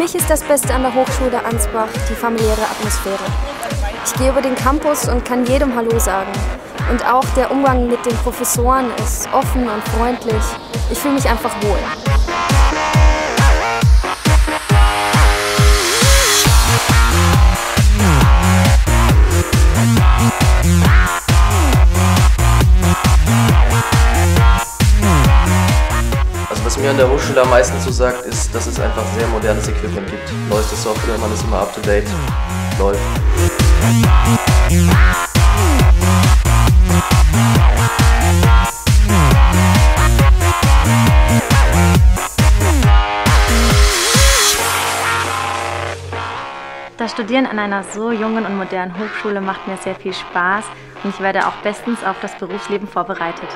ist das Beste an der Hochschule Ansbach die familiäre Atmosphäre. Ich gehe über den Campus und kann jedem Hallo sagen. Und auch der Umgang mit den Professoren ist offen und freundlich. Ich fühle mich einfach wohl. Was mir an der Hochschule am meisten zusagt, ist, dass es einfach sehr modernes Equipment gibt. Neueste Software, man ist immer up to date, läuft. Das Studieren an einer so jungen und modernen Hochschule macht mir sehr viel Spaß und ich werde auch bestens auf das Berufsleben vorbereitet.